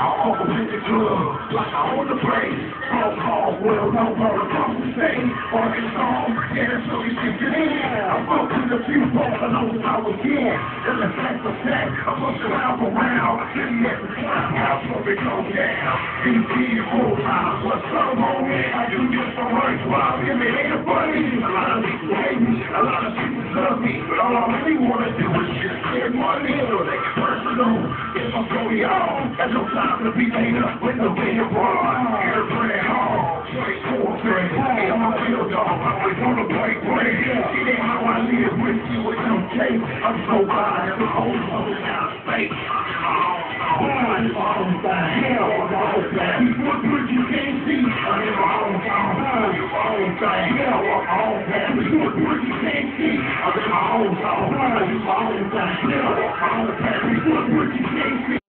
up in the club, like I own the place. Phone call, well, no more come to say. On this song, yeah, so you can get in. I'm fucking the few folks I know I was in. And the fact of fact, I'm looking around for round. Sitting at the clubhouse, so it go down. DP full time, what's up, homie? I do this for right while give me ain't funny. A lot of people hate me, a lot of people love me, but all I really wanna do is just get money. Personal. If I'm going on, there's no time to be up with the way you run. Airplane home, straight four I'm a real dog, I always wanna break bread. See how I live with you no tape. I'm so glad I'm holding out space. I'm on the hell, I'm on the would you can't see? I'm my own town. I'm on the hell, I'm on that. What would you can't see? I'm in my own town. I'm in my own town. I'm on the What would you